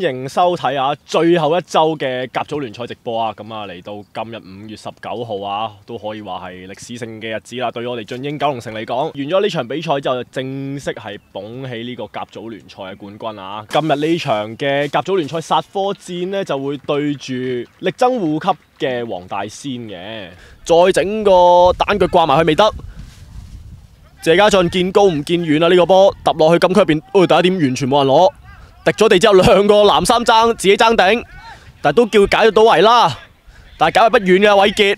歡迎收睇啊！最後一周嘅甲組聯賽直播啊！咁啊，嚟到今日五月十九號啊，都可以話係歷史性嘅日子啦。對於我哋俊英九龍城嚟講，完咗呢場比賽之後，就正式係捧起呢個甲組聯賽嘅冠軍啊！今日呢場嘅甲組聯賽殺科戰呢，就會對住力爭護級嘅黃大仙嘅。再整個單腳掛埋去未得。謝家俊見高唔見遠啊！呢、個波揼落去禁區入边，哦，第一點完全冇人攞。滴咗地之後，兩個藍衫爭自己爭頂，但都叫解得到圍啦。但系解圍不遠嘅偉傑，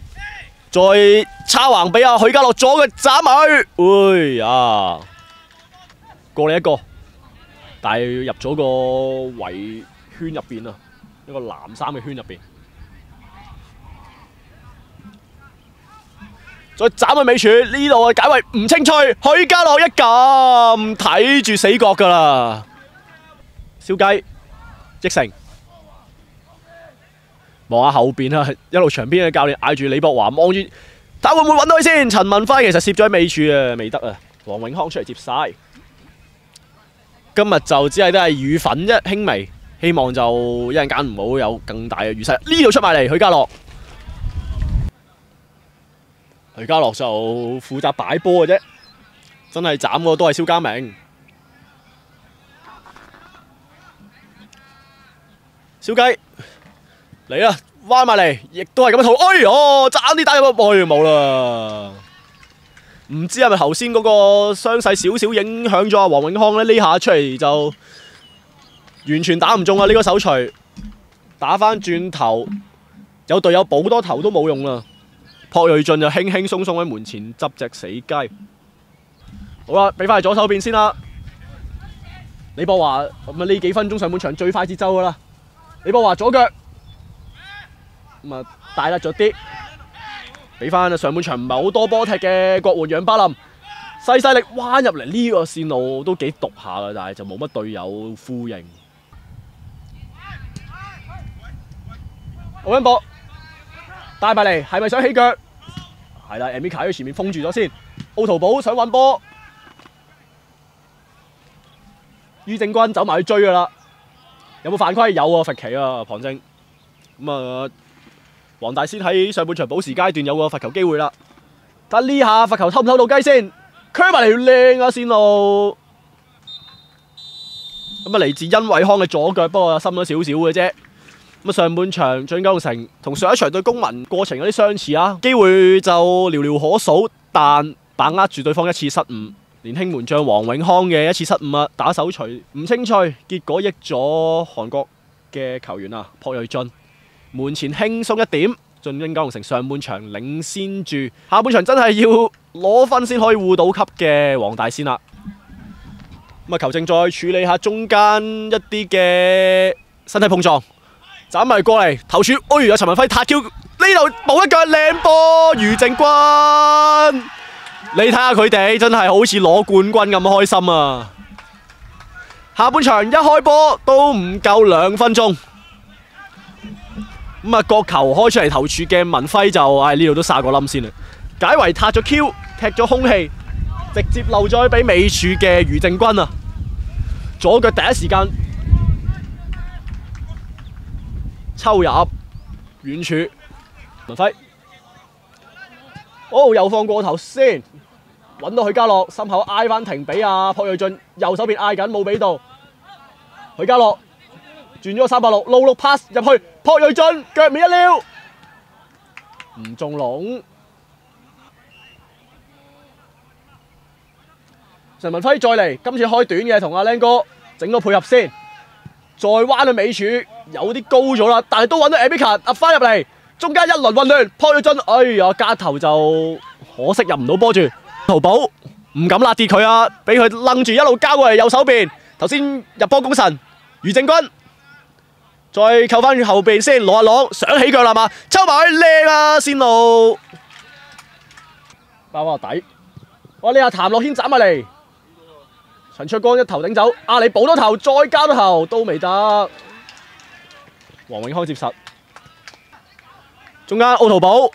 再叉橫俾阿許家樂左嘅斬埋去，哎呀，過你一個，但係入咗個圍圈入边啊，一個藍衫嘅圈入边。再斬去尾柱，呢度嘅解圍唔清脆，許家樂一撳睇住死角㗎啦。燒雞，益成，望下後邊啊，一路場邊嘅教練嗌住李博華，望住睇会唔會揾到佢先。陳文輝其實攝咗喺尾处啊，未得啊。黃永康出嚟接晒，今日就只係都係雨粉一輕微，希望就一陣間唔好有更大嘅雨勢。呢度出埋嚟，許家樂，許家樂就負責擺波嘅啫，真係斬個都係蕭家明。小雞嚟啦，彎埋嚟，亦都係咁樣套。哎唷，爭啲打入去，哎冇啦。唔知係咪頭先嗰個傷勢少少影響咗阿黃永康呢？呢下出嚟就完全打唔中啊！呢、個手锤打翻轉頭，有隊友補多頭都冇用啦。朴瑞俊就輕輕鬆鬆喺門前執隻死雞。好啦，俾翻去左手邊先啦。李博華咁啊，呢幾分鐘上半場最快節奏噶啦。李博華左腳咁啊，帶甩咗啲，俾翻上半場唔係好多波踢嘅國援楊巴林，細細力彎入嚟呢個線路都幾毒下噶，但係就冇乜隊友呼應。奧恩博帶埋嚟，係咪想起腳？係啦，Emika 喺前面封住咗先。奧圖堡想揾波，于正軍走埋去追噶啦。有冇犯規？有啊，罰旗啊，旁正。咁啊，黃大仙喺上半場補時階段有個罰球機會啦。但呢下罰球偷唔偷到雞先，curve 嚟靚啊線路。咁啊，嚟自殷偉康嘅左腳，不過深咗少少嘅啫。咁啊，上半場進九成同上一場對公民過程有啲相似啊，機會就寥寥可數，但把握住對方一次失誤。年輕門將黃永康嘅一次失誤啊，打手錘唔清脆，結果益咗韓國嘅球員啊，朴瑞俊門前輕鬆一點，進京九龍城上半場領先住，下半場真係要攞分先可以護到級嘅黃大仙啦。咁啊，球證再處理下中間一啲嘅身體碰撞，斬埋過嚟頭柱，哎呀！陳文輝塔 Q 呢度冇一腳靚波，余正軍。你睇下佢哋真係好似攞冠軍咁開心啊！下半場一開波都唔夠兩分鐘，咁啊角球開出嚟投柱嘅文輝就唉呢度都殺個冧先啦，解圍撻咗 Q，踢咗空氣，直接漏咗俾尾柱嘅余正軍啊！左腳第一時間抽入遠處，文輝，哦又放過頭先。揾到許家樂，心口挨翻停俾阿朴瑞俊，右手邊挨緊冇俾到。許家樂轉咗個三百六，路六 pass 入去，朴瑞俊腳面一撩，唔中籠。陳文輝再嚟，今次開短嘅同阿靚哥整個配合先，再彎去尾柱，有啲高咗啦，但係都揾到 Abika 壓翻入嚟，中間一輪混亂，破咗樽，哎呀，加頭就可惜入唔到波住。淘寶唔敢辣跌佢啊，俾佢楞住一路交過嚟右手邊。頭先入波功臣余正軍，再扣翻後邊先攞一攞，想起腳啦嘛，抽埋去靚啊线路，包翻底。哇！呢下譚樂軒斬埋嚟，陳卓光一頭頂走，阿里補多頭，再加多頭都未得。黃永康接实，中間奧圖堡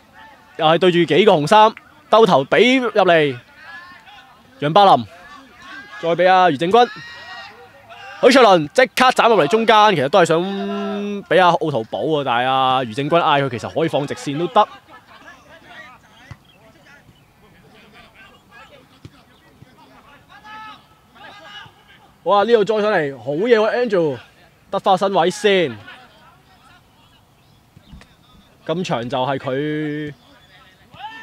又係對住幾個紅衫。兜頭俾入嚟，杨巴林，再俾阿余正軍，許卓伦即刻斬入嚟中間，其實都係想俾阿奧圖保啊，但係阿余正軍嗌佢，其實可以放直線都得。哇！呢度再上嚟，好嘢喎，Angel 得翻身位先。今場就係佢，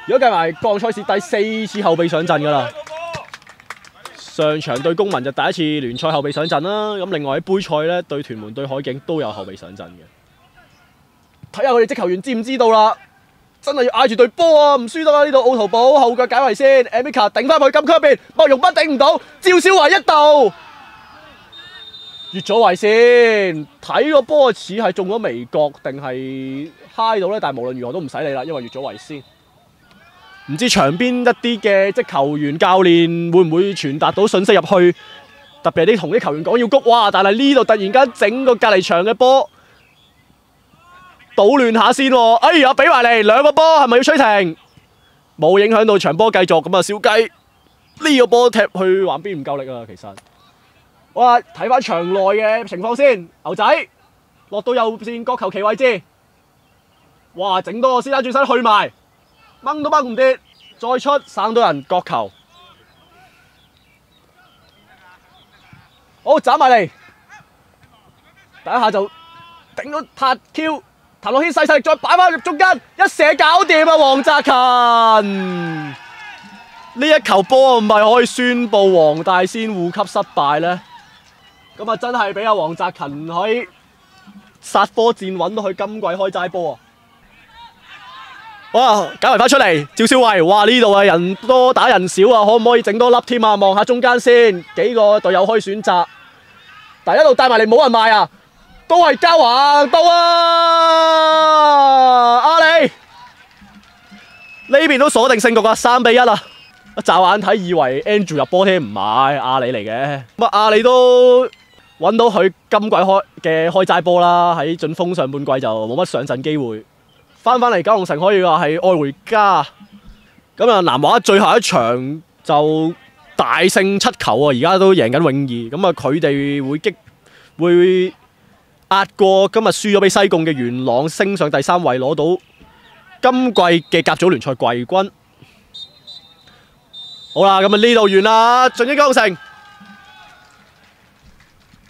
如果計埋國賽事第四次後備上陣㗎啦。上場對公民就第一次聯賽後備上陣啦，咁另外喺杯賽呢，對屯門對海景都有後備上陣嘅。睇下佢哋職球員知唔知道啦？真係要嗌住對波啊！唔輸得啊！呢度奧圖堡後腳解圍先，Amica 頂翻去禁區入邊，莫容斌頂唔到，趙少華一度越咗位先，睇個波似係中咗微角定係嗨到呢？但係無論如何都唔使理啦，因為越咗位先。唔知場邊一啲嘅即球員教練會唔會傳達到信息入去？特別係啲同啲球員講要谷哇！但係呢度突然間整個隔離場嘅波搗亂下先喎。哎呀，俾埋嚟兩個波，係咪要吹停？冇影響到場波繼續咁啊！小雞呢個波踢去橫邊唔夠力啊！其實哇，睇翻場內嘅情況先。牛仔落到右線角球旗位置，哇！整多個先生轉身去埋。掹都掹唔跌，再出省到人角球，好斬埋嚟，第一下就頂到塔 Q，譚樂軒細細力再擺翻入中間，一射搞掂啊！黃澤勤呢一球波唔係可以宣佈黃大仙護級失敗呢？咁啊真係俾阿黃澤勤可以殺科戰揾到佢今季開齋波啊！哇！解圍翻出嚟，趙少維，哇！呢度啊人多打人少啊，可唔可以整多粒添啊？望下中間先，幾個隊友可以選擇。但一路帶埋嚟冇人賣啊，都係交橫到啊！阿里呢邊都鎖定勝局啊，三比一啊！一乍眼睇以為 Andrew 入波添，唔係阿里嚟嘅。咁啊，阿里都揾到佢今季開嘅開齋波啦，喺晉峰上半季就冇乜上陣機會。翻返嚟九龍城可以話係愛回家，咁啊南華最後一場就大勝七球啊！而家都贏緊永義，咁啊佢哋會擊會壓過今日輸咗俾西貢嘅元朗，升上第三位，攞到今季嘅甲組聯賽季軍。好啦，咁啊呢度完啦，進擊九龍城。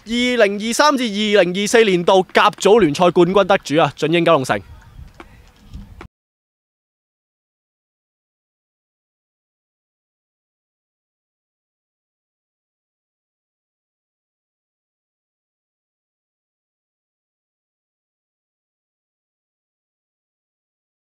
二零二三至二零二四年度甲组联赛冠军得主啊，俊英九龙城。